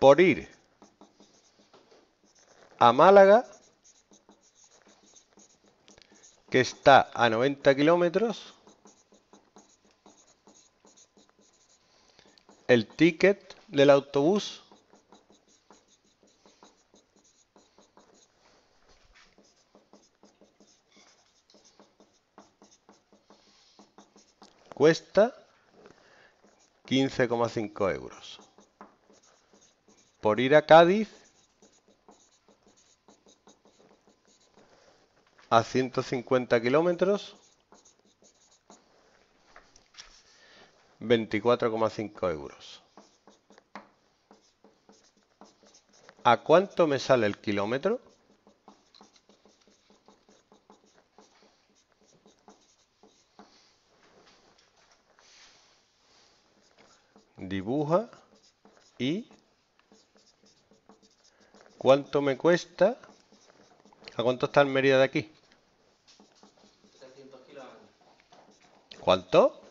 por ir a Málaga, que está a 90 kilómetros, el ticket del autobús cuesta 15,5 euros. Por ir a Cádiz a 150 kilómetros 24,5 euros. ¿A cuánto me sale el kilómetro? Dibuja y ¿cuánto me cuesta? ¿A cuánto está Almería de aquí? 300 kilómetros. ¿Cuánto?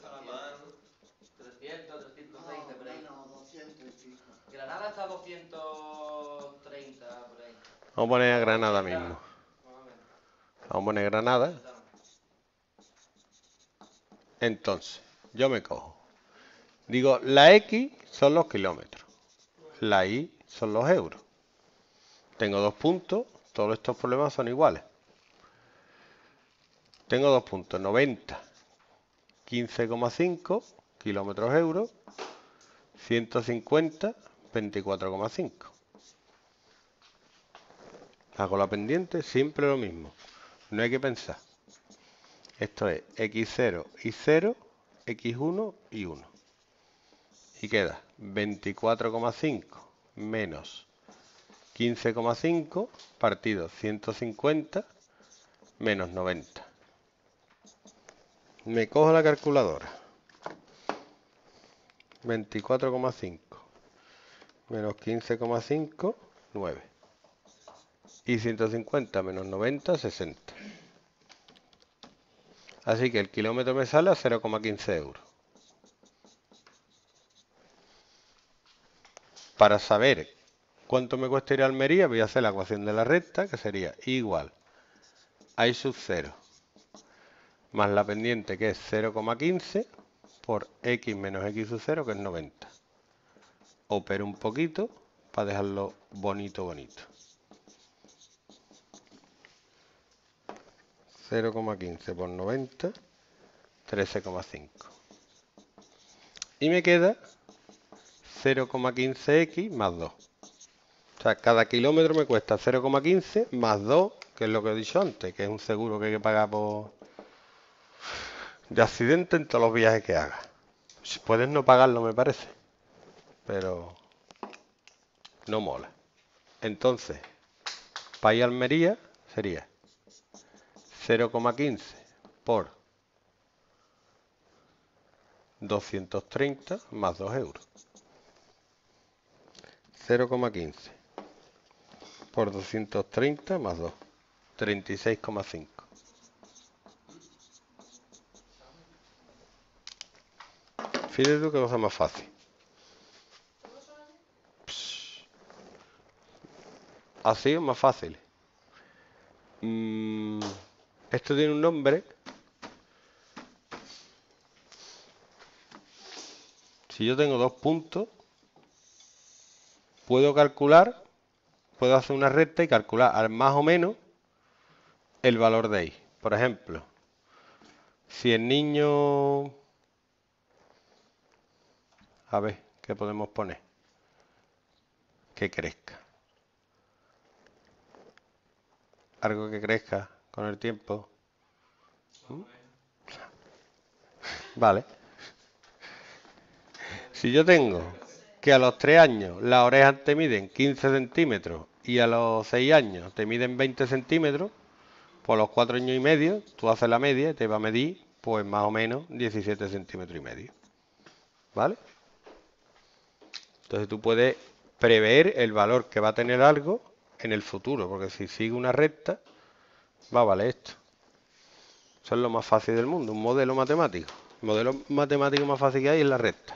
300, 320 por ahí. No, 200 y pico. Granada está a 230 por ahí. Vamos a poner a Granada mismo. Vamos a poner Granada. Entonces, yo me cojo. Digo, la X son los kilómetros. La Y son los euros. Tengo dos puntos. Todos estos problemas son iguales. Tengo dos puntos. 90. 15,5 kilómetros euros. 150. 24,5. Hago la pendiente. Siempre lo mismo. No hay que pensar. Esto es x0 y 0, x1 y 1. Y queda 24,5 menos 15,5 partido 150 menos 90. Me cojo la calculadora. 24,5 menos 15,5, 9. Y 150 menos 90, 60. Así que el kilómetro me sale a 0,15 euros. Para saber cuánto me cuesta ir a Almería, voy a hacer la ecuación de la recta, que sería igual a I sub 0 más la pendiente, que es 0,15, por x menos x sub 0, que es 90. Opero un poquito para dejarlo bonito, bonito. 0,15 por 90, 13,5. Y me queda 0,15x más 2. O sea, cada kilómetro me cuesta 0,15 más 2, que es lo que he dicho antes, que es un seguro que hay que pagar por de accidente en todos los viajes que haga. Si puedes no pagarlo, me parece. Pero no mola. Entonces, para ir a Almería sería 0,15 por 230 más 2 euros. 0,15 por 230 más 2. 36,5. Fíjate tú qué cosa más fácil. Pss. Así es más fácil. Mm, esto tiene un nombre. Si yo tengo dos puntos, puedo calcular, puedo hacer una recta y calcular al más o menos el valor de y. Por ejemplo, si el niño... A ver, ¿qué podemos poner? Que crezca. Algo que crezca con el tiempo. ¿Mm? Vale. Si yo tengo que a los 3 años las orejas te miden 15 centímetros y a los 6 años te miden 20 centímetros, por los 4 años y medio tú haces la media y te va a medir pues más o menos 17 centímetros y medio. ¿Vale? Entonces tú puedes prever el valor que va a tener algo en el futuro, porque si sigue una recta, va a valer esto. Eso es lo más fácil del mundo, un modelo matemático. El modelo matemático más fácil que hay es la recta.